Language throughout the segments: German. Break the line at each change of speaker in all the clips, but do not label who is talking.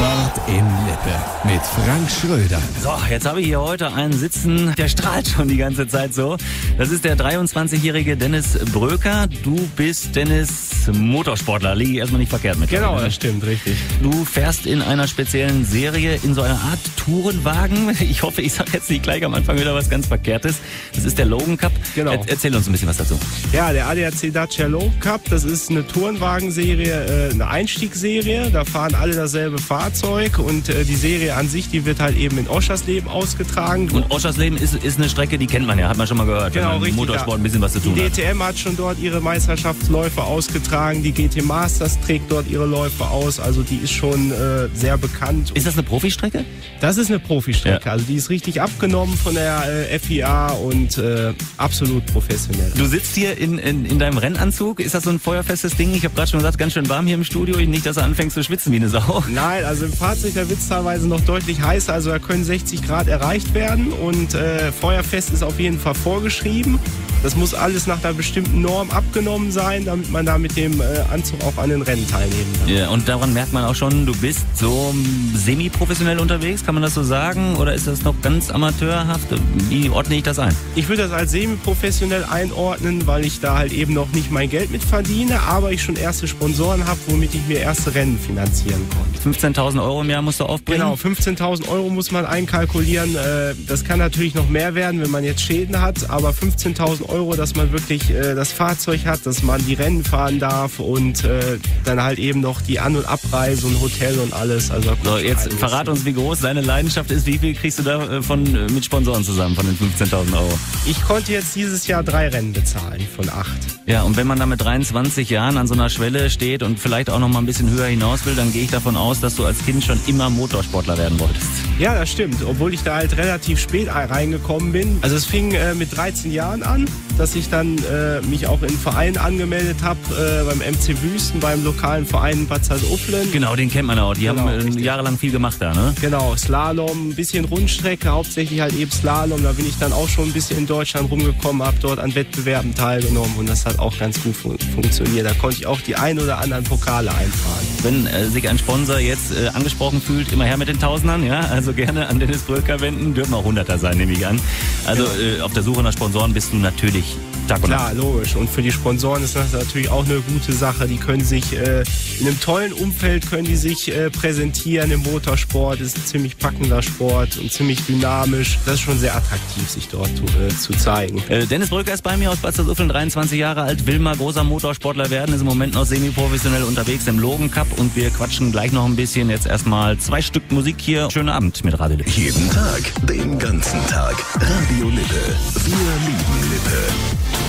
Sport in Lippe mit Frank Schröder.
So, jetzt habe ich hier heute einen sitzen, der strahlt schon die ganze Zeit so. Das ist der 23-jährige Dennis Bröker. Du bist Dennis Motorsportler. Liege ich erstmal nicht verkehrt mit.
Genau,
dir, ne?
das stimmt, richtig.
Du fährst in einer speziellen Serie in so einer Art Tourenwagen. Ich hoffe, ich sage jetzt nicht gleich am Anfang wieder was ganz Verkehrtes. Das ist der Logan Cup.
Genau.
Er erzähl uns ein bisschen was dazu.
Ja, der ADAC Dacia Low Cup, das ist eine Tourenwagenserie, äh, eine Einstiegsserie. Da fahren alle dasselbe Fahrzeug und äh, die Serie an sich, die wird halt eben in Oschersleben ausgetragen.
Und Oschersleben ist, ist eine Strecke, die kennt man ja, hat man schon mal gehört.
Genau,
wenn man mit
richtig,
Motorsport ein bisschen was zu tun
Die
hat.
DTM hat schon dort ihre Meisterschaftsläufe ausgetragen. Die GT Masters trägt dort ihre Läufe aus. Also die ist schon äh, sehr bekannt.
Ist das eine Profistrecke?
Das ist eine Profistrecke.
Ja.
Also die ist richtig abgenommen von der äh, FIA und äh, absolut professionell.
Du sitzt hier in, in, in deinem Rennanzug. Ist das so ein feuerfestes Ding? Ich habe gerade schon gesagt, ganz schön warm hier im Studio. Nicht, dass du anfängst zu schwitzen wie eine Sau.
Nein, also im Fahrzeug, da wird es teilweise noch deutlich heißer. Also da können 60 Grad erreicht werden und äh, Feuerfest ist auf jeden Fall vorgeschrieben. Das muss alles nach einer bestimmten Norm abgenommen sein, damit man da mit dem äh, Anzug auch an den Rennen teilnehmen kann.
Ja, und daran merkt man auch schon, du bist so semi-professionell unterwegs, kann man das so sagen? Oder ist das noch ganz amateurhaft? Wie ordne ich das ein?
Ich würde das als semi-professionell einordnen, weil ich da halt eben noch nicht mein Geld mit verdiene, aber ich schon erste Sponsoren habe, womit ich mir erste Rennen finanzieren konnte.
15.000 Euro im Jahr musst du aufbringen?
Genau, 15.000 Euro muss man einkalkulieren. Äh, Das kann natürlich noch mehr werden, wenn man jetzt Schäden hat, aber 15.000 Euro, dass man wirklich äh, das Fahrzeug hat, dass man die Rennen fahren darf und äh, dann halt eben noch die An- und Abreise und Hotel und alles. Also
So, jetzt verrat uns, wie groß deine Leidenschaft ist. Wie viel kriegst du da äh, von, äh, mit Sponsoren zusammen von den 15.000 Euro?
Ich konnte jetzt dieses Jahr drei Rennen bezahlen von acht.
Ja, und wenn man da mit 23 Jahren an so einer Schwelle steht und vielleicht auch noch mal ein bisschen höher hinaus will, dann gehe ich davon aus, dass du als Kind schon immer Motorsportler werden wolltest.
Ja, das stimmt. Obwohl ich da halt relativ spät reingekommen bin. Also es fing äh, mit 13 Jahren an, dass ich dann äh, mich auch in Vereinen angemeldet habe, äh, beim MC Wüsten, beim lokalen Verein Bad Salzuflen.
Genau, den kennt man auch. Die
Genau,
haben jahrelang viel gemacht da, ne?
Genau, Slalom, ein bisschen Rundstrecke, hauptsächlich halt eben Slalom. Da bin ich dann auch schon ein bisschen in Deutschland rumgekommen, habe dort an Wettbewerben teilgenommen und das hat auch ganz gut fun funktioniert. Da konnte ich auch die ein oder anderen Pokale einfahren.
Wenn äh, sich ein Sponsor jetzt äh, angesprochen fühlt, immer her mit den Tausendern, ja, also gerne an Dennis Bröker wenden, dürfen auch Hunderter sein, nehme ich an. Also äh, auf der Suche nach Sponsoren bist du natürlich Nacht.
Klar, logisch. Und für die Sponsoren ist das natürlich auch eine gute Sache. Die können sich äh, in einem tollen Umfeld können die sich äh, präsentieren im Motorsport. Ist ein ziemlich packender Sport und ziemlich dynamisch. Das ist schon sehr attraktiv, sich dort äh, zu zeigen.
Äh, Dennis Bröker ist bei mir aus Bad Salzuflen, 23 Jahre alt, will mal großer Motorsportler werden, ist im Moment noch semi-professionell unterwegs im Logan Cup und wir quatschen gleich noch ein bisschen. Jetzt erstmal zwei Stück Musik hier. Schönen Abend mit Radio Lippe.
Jeden Tag, den ganzen Tag. Radio Lippe. Wir lieben Lippe.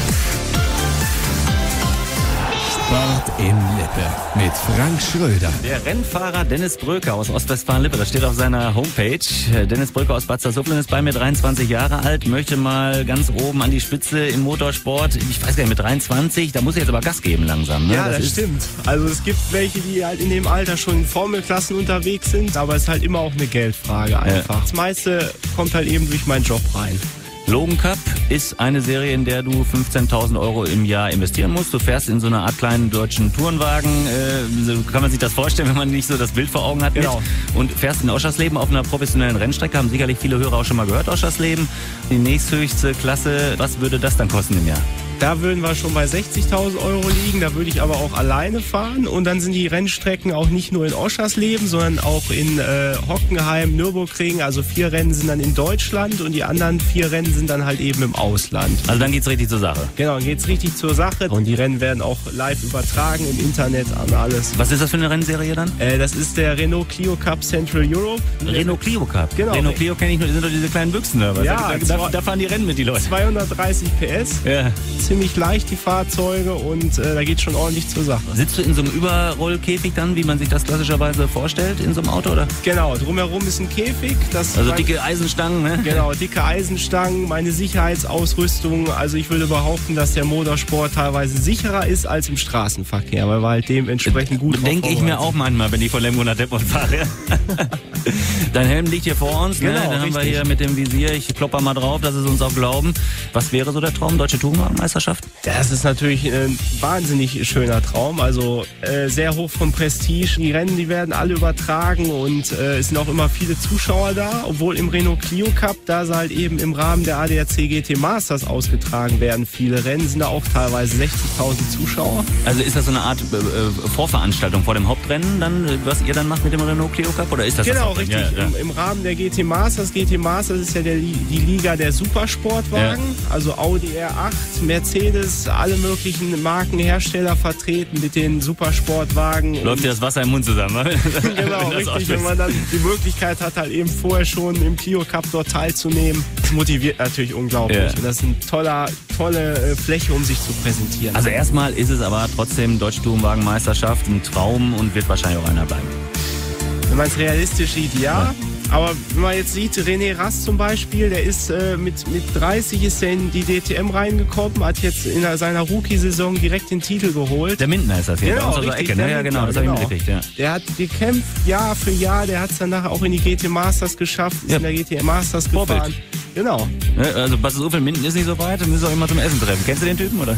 Sport in Lippe mit Frank Schröder.
Der Rennfahrer Dennis Bröker aus Ostwestfalen-Lippe, das steht auf seiner Homepage. Dennis Bröker aus Bad Salzuflen ist bei mir 23 Jahre alt, möchte mal ganz oben an die Spitze im Motorsport. Ich weiß gar nicht, mit 23, da muss er jetzt aber Gas geben langsam. Ne?
Ja, das,
ist,
stimmt. Also es gibt welche, die halt in dem Alter schon in Formelklassen unterwegs sind, aber es ist halt immer auch eine Geldfrage einfach. Das meiste kommt halt eben durch meinen Job rein.
Logan Cup ist eine Serie, in der du 15.000 Euro im Jahr investieren musst. Du fährst in so einer Art kleinen deutschen Tourenwagen. Äh, so kann man sich das vorstellen, wenn man nicht so das Bild vor Augen hat.
Genau.
Mit. Und fährst in Oschersleben auf einer professionellen Rennstrecke. Haben sicherlich viele Hörer auch schon mal gehört, Oschersleben. Die nächsthöchste Klasse. Was würde das dann kosten im Jahr?
Da würden wir schon bei 60.000 Euro liegen. Da würde ich aber auch alleine fahren. Und dann sind die Rennstrecken auch nicht nur in Oschersleben, sondern auch in äh, Hockenheim, Nürburgring. Also vier Rennen sind dann in Deutschland und die anderen vier Rennen sind dann halt eben im Ausland.
Also dann geht's richtig zur Sache.
Genau, dann geht's richtig zur Sache. Und die Rennen werden auch live übertragen im Internet an alles.
Was ist das für eine Rennserie dann?
Äh, das ist der Renault Clio Cup Central Europe.
Renault Clio Cup.
Genau.
Renault Clio kenne ich nur, das sind doch diese kleinen Büchsen da.
Ja,
da, da, da fahren die Rennen mit die Leute.
230 PS,
Ja.
Ziemlich leicht die Fahrzeuge und äh, da geht schon ordentlich zur Sache.
Sitzt du in so einem Überrollkäfig dann, wie man sich das klassischerweise vorstellt, in so einem Auto, oder?
Genau, drumherum ist ein Käfig. Das
Also dicke Eisenstangen, ne?
Genau, dicke Eisenstangen, meine Sicherheitsausrüstung. Also ich würde behaupten, dass der Motorsport teilweise sicherer ist als im Straßenverkehr, weil wir halt dementsprechend gut
Denke ich mir auch manchmal, wenn ich von Lemgo nach Detmold fahre. Dein Helm liegt hier vor uns, ne?
Genau,
Den haben wir
richtig.
hier mit dem Visier. Ich klopper mal drauf, dass es uns auch glauben. Was wäre so der Traum? Deutsche Tourenwagenmeisterschaft? Weltmeisterschaft?
Das ist natürlich ein wahnsinnig schöner Traum. Also äh, sehr hoch vom Prestige. Die Rennen, die werden alle übertragen und äh, es sind auch immer viele Zuschauer da. Obwohl im Renault Clio Cup, da sie halt eben im Rahmen der ADAC GT Masters ausgetragen werden, viele Rennen sind da auch teilweise 60.000 Zuschauer.
Also ist das so eine Art äh, äh, Vorveranstaltung vor dem Hauptrennen, dann, was ihr dann macht mit dem Renault Clio Cup? Oder ist das
Genau,
das
richtig.
Ja, ja.
Im, Im Rahmen der GT Masters. GT Masters ist ja der, die Liga der Supersportwagen. Also Audi R8, Mercedes, alle möglichen Markenhersteller vertreten mit den Supersportwagen.
Läuft dir das Wasser im Mund zusammen? wa?
Genau, richtig. Wenn man dann die Möglichkeit hat, halt eben vorher schon im Clio Cup dort teilzunehmen, das motiviert natürlich unglaublich.
Ja.
Und das ist eine tolle, tolle äh, Fläche, um sich zu präsentieren.
Also erstmal ist es aber trotzdem Deutsche Tourenwagenmeisterschaft ein Traum und wird wahrscheinlich auch einer bleiben.
Wenn man es realistisch sieht, ja. Aber wenn man jetzt sieht, René Rast zum Beispiel, der ist äh, mit, mit 30 ist er in die DTM reingekommen, hat jetzt in seiner Rookie-Saison direkt den Titel geholt.
Der Mindener ist das hier,
Genau,
aus
richtig,
Ecke. Ne?
der
Ja, genau, das habe ich
genau.
mitgekriegt. Ja.
Der hat gekämpft Jahr für Jahr, der hat es dann nachher auch in die GT Masters geschafft, ist
Ja.
in der GT Masters
Vorbild.
gefahren. Genau.
Ne, Also Bad Ufel Minden ist nicht so weit, dann müssen auch immer zum Essen treffen. Kennst du den Typen, oder?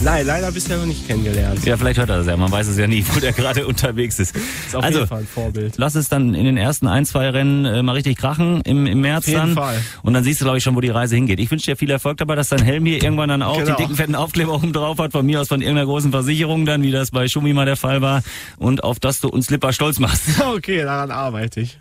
Nein, leider bisher noch nicht kennengelernt.
Ja, vielleicht hört er das ja, man weiß es ja nie, wo der gerade unterwegs ist.
Ist auf
also,
jeden Fall ein Vorbild.
lass es dann in den ersten ein, zwei Rennen äh, mal richtig krachen im, im März
Auf jeden
dann.
Fall.
Und dann siehst du, glaube ich, schon, wo die Reise hingeht. Ich wünsche dir viel Erfolg dabei, dass dein Helm hier irgendwann dann auch
Genau.
die dicken, fetten Aufkleber oben drauf hat, von mir aus von irgendeiner großen Versicherung dann, wie das bei Schumi mal der Fall war. Und auf das du uns Slipper stolz machst.
Okay, daran arbeite ich.